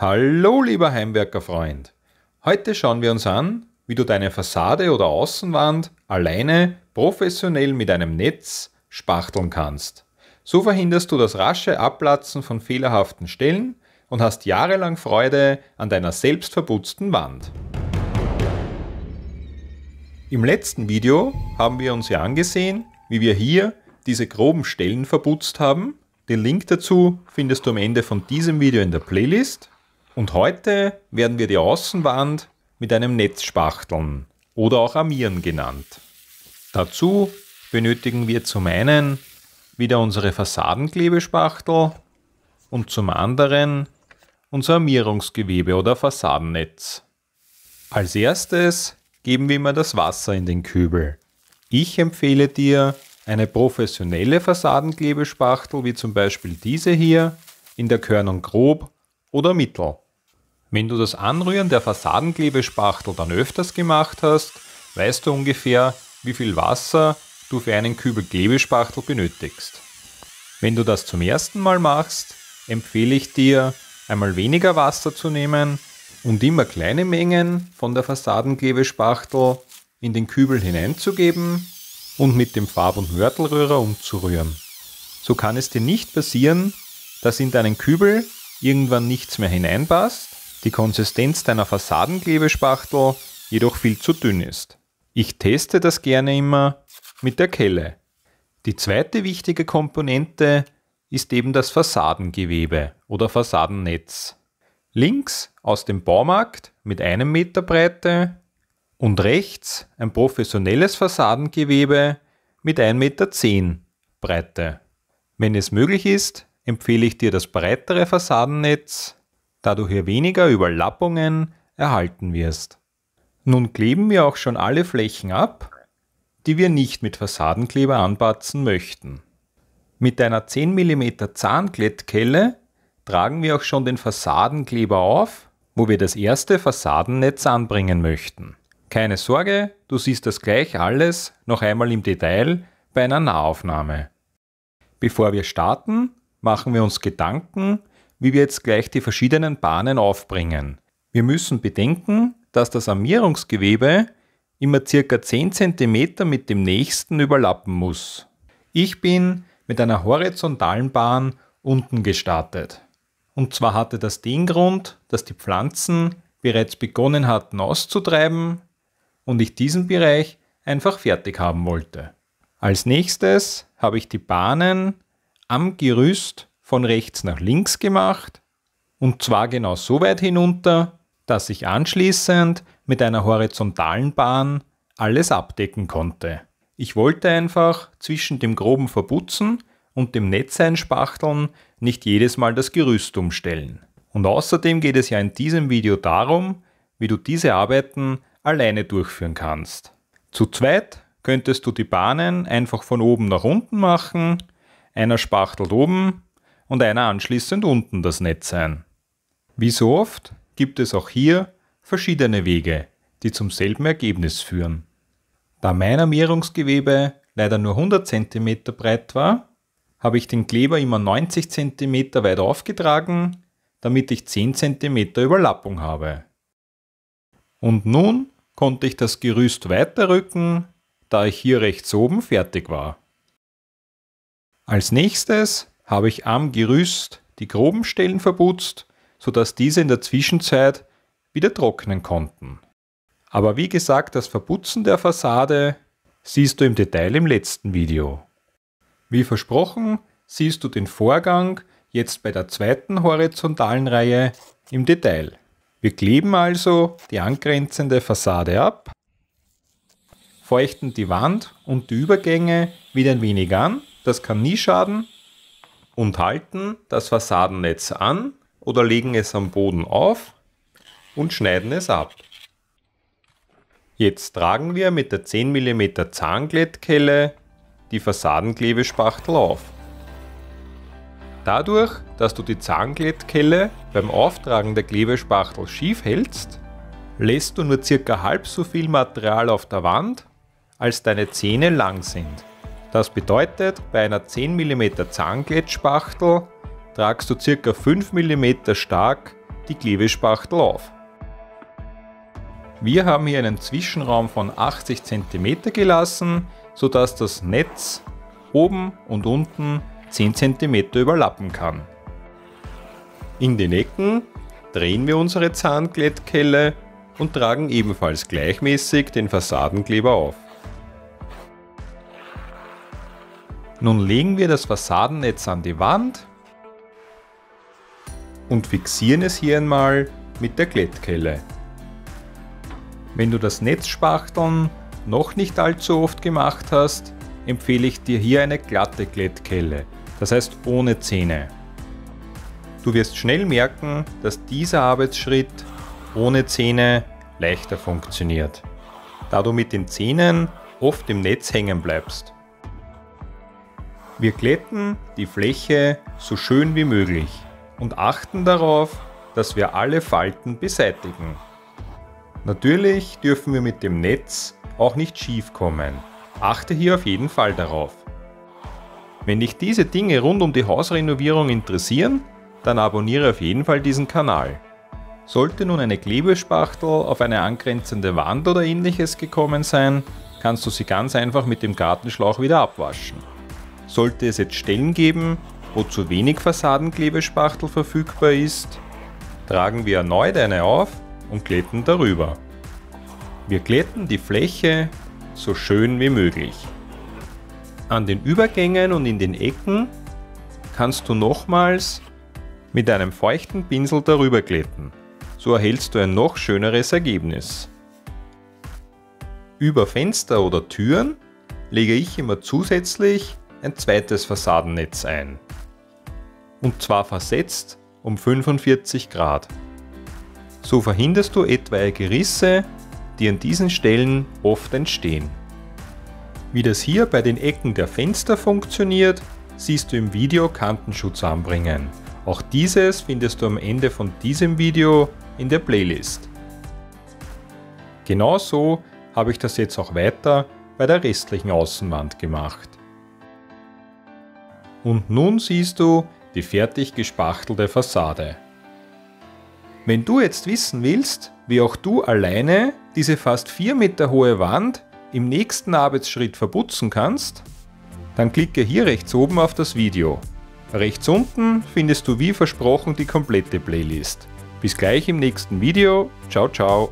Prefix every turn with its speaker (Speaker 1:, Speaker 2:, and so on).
Speaker 1: Hallo lieber Heimwerkerfreund! Heute schauen wir uns an, wie du deine Fassade oder Außenwand alleine professionell mit einem Netz spachteln kannst. So verhinderst du das rasche Abplatzen von fehlerhaften Stellen und hast jahrelang Freude an deiner selbst verputzten Wand. Im letzten Video haben wir uns ja angesehen, wie wir hier diese groben Stellen verputzt haben. Den Link dazu findest du am Ende von diesem Video in der Playlist. Und heute werden wir die Außenwand mit einem Netz spachteln oder auch armieren genannt. Dazu benötigen wir zum einen wieder unsere Fassadenklebespachtel und zum anderen unser Armierungsgewebe oder Fassadennetz. Als erstes geben wir immer das Wasser in den Kübel. Ich empfehle dir eine professionelle Fassadenklebespachtel wie zum Beispiel diese hier in der Körnung grob oder mittel. Wenn du das Anrühren der Fassadenklebespachtel dann öfters gemacht hast, weißt du ungefähr, wie viel Wasser du für einen Kübel Klebespachtel benötigst. Wenn du das zum ersten Mal machst, empfehle ich dir, einmal weniger Wasser zu nehmen und immer kleine Mengen von der Fassadenklebespachtel in den Kübel hineinzugeben und mit dem Farb- und Mörtelrührer umzurühren. So kann es dir nicht passieren, dass in deinen Kübel irgendwann nichts mehr hineinpasst die Konsistenz deiner Fassadenklebespachtel jedoch viel zu dünn ist. Ich teste das gerne immer mit der Kelle. Die zweite wichtige Komponente ist eben das Fassadengewebe oder Fassadennetz. Links aus dem Baumarkt mit einem Meter Breite und rechts ein professionelles Fassadengewebe mit 1,10 Meter Breite. Wenn es möglich ist, empfehle ich dir das breitere Fassadennetz da du hier weniger Überlappungen erhalten wirst. Nun kleben wir auch schon alle Flächen ab, die wir nicht mit Fassadenkleber anpatzen möchten. Mit einer 10 mm Zahnglättkelle tragen wir auch schon den Fassadenkleber auf, wo wir das erste Fassadennetz anbringen möchten. Keine Sorge, du siehst das gleich alles noch einmal im Detail bei einer Nahaufnahme. Bevor wir starten, machen wir uns Gedanken wie wir jetzt gleich die verschiedenen Bahnen aufbringen. Wir müssen bedenken, dass das Armierungsgewebe immer ca. 10 cm mit dem nächsten überlappen muss. Ich bin mit einer horizontalen Bahn unten gestartet. Und zwar hatte das den Grund, dass die Pflanzen bereits begonnen hatten auszutreiben und ich diesen Bereich einfach fertig haben wollte. Als nächstes habe ich die Bahnen am Gerüst von rechts nach links gemacht und zwar genau so weit hinunter, dass ich anschließend mit einer horizontalen Bahn alles abdecken konnte. Ich wollte einfach zwischen dem groben Verputzen und dem Netz einspachteln nicht jedes Mal das Gerüst umstellen. Und außerdem geht es ja in diesem Video darum, wie du diese Arbeiten alleine durchführen kannst. Zu zweit könntest du die Bahnen einfach von oben nach unten machen, einer spachtelt oben und einer anschließend unten das Netz ein. Wie so oft gibt es auch hier verschiedene Wege, die zum selben Ergebnis führen. Da mein Armierungsgewebe leider nur 100 cm breit war, habe ich den Kleber immer 90 cm weit aufgetragen, damit ich 10 cm Überlappung habe. Und nun konnte ich das Gerüst weiterrücken, da ich hier rechts oben fertig war. Als nächstes habe ich am Gerüst die groben Stellen verputzt, sodass diese in der Zwischenzeit wieder trocknen konnten. Aber wie gesagt, das Verputzen der Fassade siehst du im Detail im letzten Video. Wie versprochen, siehst du den Vorgang jetzt bei der zweiten horizontalen Reihe im Detail. Wir kleben also die angrenzende Fassade ab, feuchten die Wand und die Übergänge wieder ein wenig an, das kann nie schaden und halten das Fassadennetz an oder legen es am Boden auf und schneiden es ab. Jetzt tragen wir mit der 10 mm Zahnglättkelle die Fassadenklebespachtel auf. Dadurch, dass du die Zahnglättkelle beim Auftragen der Klebespachtel schief hältst, lässt du nur circa halb so viel Material auf der Wand, als deine Zähne lang sind. Das bedeutet, bei einer 10 mm Zahnglättspachtel tragst du ca. 5 mm stark die Klebespachtel auf. Wir haben hier einen Zwischenraum von 80 cm gelassen, sodass das Netz oben und unten 10 cm überlappen kann. In den Ecken drehen wir unsere Zahnglättkelle und tragen ebenfalls gleichmäßig den Fassadenkleber auf. Nun legen wir das Fassadennetz an die Wand und fixieren es hier einmal mit der Glättkelle. Wenn du das Netzspachteln noch nicht allzu oft gemacht hast, empfehle ich dir hier eine glatte Glättkelle, das heißt ohne Zähne. Du wirst schnell merken, dass dieser Arbeitsschritt ohne Zähne leichter funktioniert, da du mit den Zähnen oft im Netz hängen bleibst. Wir glätten die Fläche so schön wie möglich und achten darauf, dass wir alle Falten beseitigen. Natürlich dürfen wir mit dem Netz auch nicht schief kommen. Achte hier auf jeden Fall darauf. Wenn dich diese Dinge rund um die Hausrenovierung interessieren, dann abonniere auf jeden Fall diesen Kanal. Sollte nun eine Klebespachtel auf eine angrenzende Wand oder ähnliches gekommen sein, kannst du sie ganz einfach mit dem Gartenschlauch wieder abwaschen. Sollte es jetzt Stellen geben, wo zu wenig Fassadenklebespachtel verfügbar ist, tragen wir erneut eine auf und glätten darüber. Wir glätten die Fläche so schön wie möglich. An den Übergängen und in den Ecken kannst du nochmals mit einem feuchten Pinsel darüber glätten. So erhältst du ein noch schöneres Ergebnis. Über Fenster oder Türen lege ich immer zusätzlich ein zweites Fassadennetz ein. Und zwar versetzt um 45 Grad. So verhinderst du etwaige Risse, die an diesen Stellen oft entstehen. Wie das hier bei den Ecken der Fenster funktioniert, siehst du im Video Kantenschutz anbringen. Auch dieses findest du am Ende von diesem Video in der Playlist. Genauso habe ich das jetzt auch weiter bei der restlichen Außenwand gemacht. Und nun siehst du die fertig gespachtelte Fassade. Wenn du jetzt wissen willst, wie auch du alleine diese fast 4 Meter hohe Wand im nächsten Arbeitsschritt verputzen kannst, dann klicke hier rechts oben auf das Video. Rechts unten findest du wie versprochen die komplette Playlist. Bis gleich im nächsten Video. Ciao, ciao.